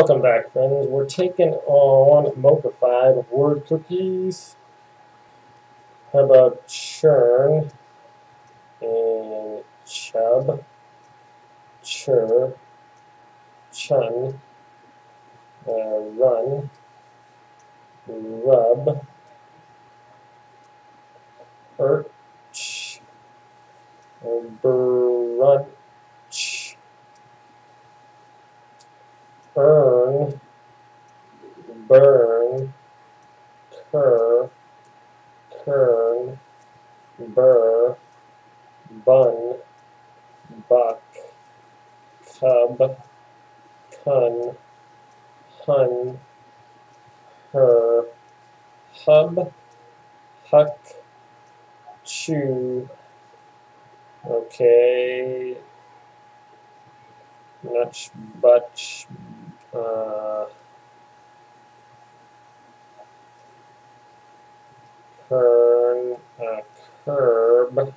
Welcome back, friends. We're taking on Mocha 5 word cookies. How about churn and chub, chur, chun, uh, run, rub, urch, brunch, earn, burn, cur, kern, burr, bun, buck, cub, cun, hun, her, hub, huck, chew, okay, nutch, butch, uh, kern, uh, curb.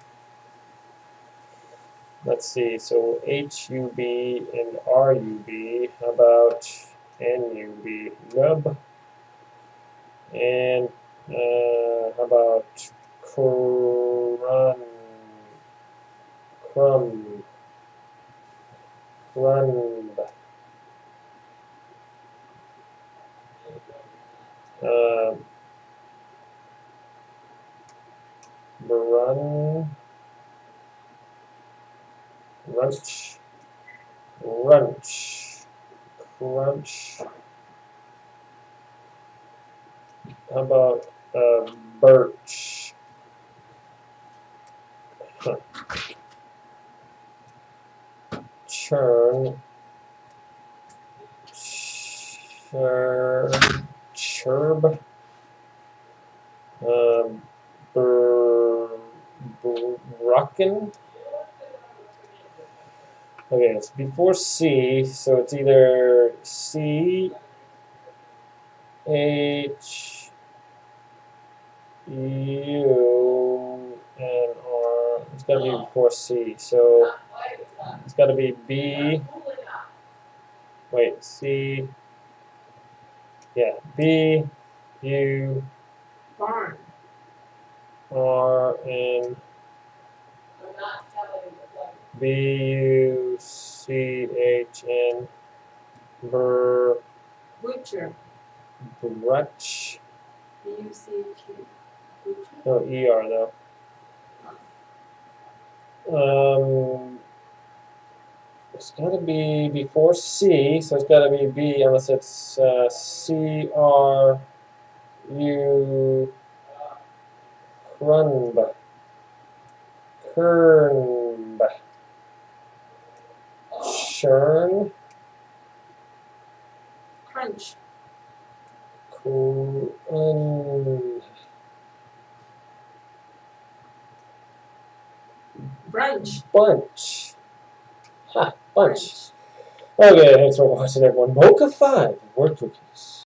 Let's see, so HUB and RUB. How about NUB? Nub. And uh, how about crun? Crumb. Crumb. Uh, run, runch, runch, crunch. How about uh, birch? Huh. Churn, churn, churb, um, br Brucken. Okay, it's before C, so it's either C, H, U, and R. It's got to be before C, so it's got to be B. Wait, C. Yeah, B, U, Barn. R, and B U C H N Bur Butcher. Brutch. Butcher. No E R though. Um it's gotta be before C, so it's gotta be B unless it's uh, C R U Crunb. Kernb. Churn. Crunch. Crun. Brunch. Bunch. Ha, bunch. Okay, thanks for watching everyone. Mocha 5, word cookies.